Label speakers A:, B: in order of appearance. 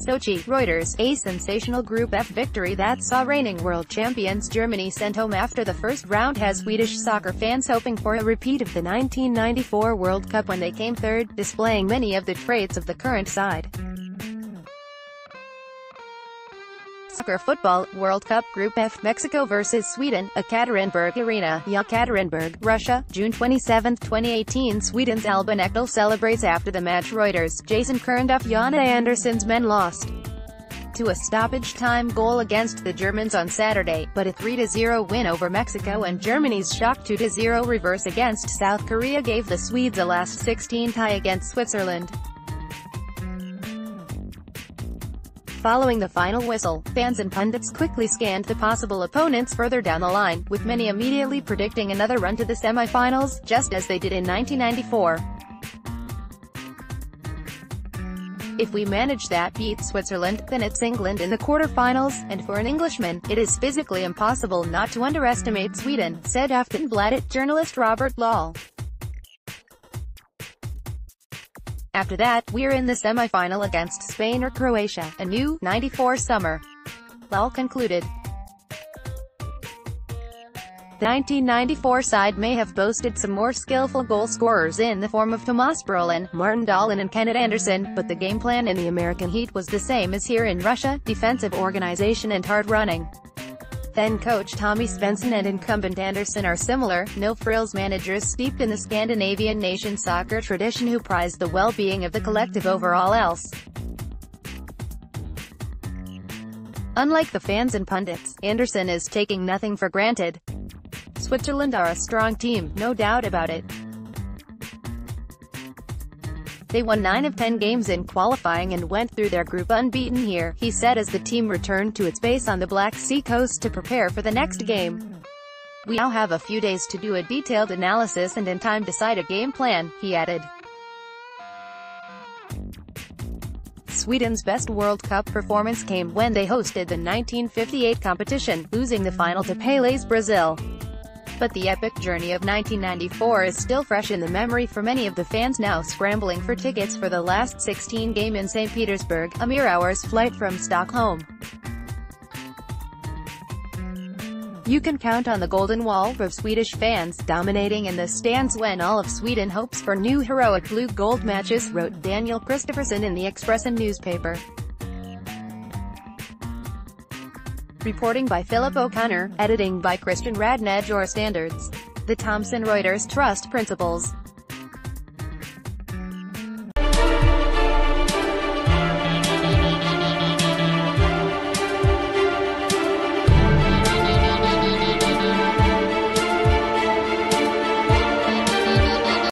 A: Sochi, Reuters, a sensational Group F victory that saw reigning world champions Germany sent home after the first round has Swedish soccer fans hoping for a repeat of the 1994 World Cup when they came third, displaying many of the traits of the current side. Soccer Football, World Cup Group F, Mexico vs. Sweden, Ekaterinburg Arena, Yekaterinburg, Russia, June 27, 2018 Sweden's Albin Ekdal celebrates after the match Reuters, Jason Cairnduff Janne Andersson's men lost to a stoppage time goal against the Germans on Saturday, but a 3-0 win over Mexico and Germany's shock 2-0 reverse against South Korea gave the Swedes a last 16 tie against Switzerland. Following the final whistle, fans and pundits quickly scanned the possible opponents further down the line, with many immediately predicting another run to the semi-finals, just as they did in 1994. If we manage that beat Switzerland, then it's England in the quarter-finals, and for an Englishman, it is physically impossible not to underestimate Sweden, said Aftonbladet journalist Robert Laul. After that, we're in the semi-final against Spain or Croatia, a new, 94 summer. Laul concluded. The 1994 side may have boasted some more skillful goal scorers in the form of Tomas Brolin, Martin Dahlin and Kenneth Andersson, but the game plan in the American Heat was the same as here in Russia, defensive organization and hard running. Then coach Tommy Svensson and incumbent Andersson are similar, no-frills managers steeped in the Scandinavian nation soccer tradition who prize the well-being of the collective over all else. Unlike the fans and pundits, Andersson is taking nothing for granted. Switzerland are a strong team, no doubt about it. They won 9 of 10 games in qualifying and went through their group unbeaten here, he said as the team returned to its base on the Black Sea coast to prepare for the next game. We now have a few days to do a detailed analysis and in time decide a game plan, he added. Sweden's best World Cup performance came when they hosted the 1958 competition, losing the final to Pele's Brazil but the epic journey of 1994 is still fresh in the memory for many of the fans now scrambling for tickets for the last 16 game in St. Petersburg, a mere hour's flight from Stockholm. You can count on the golden wall of Swedish fans dominating in the stands when all of Sweden hopes for new heroic blue-gold matches, wrote Daniel Christopherson in the Expressen newspaper. Reporting by Philip O'Connor, editing by Christian Radnedge or Standards. The Thomson Reuters Trust Principles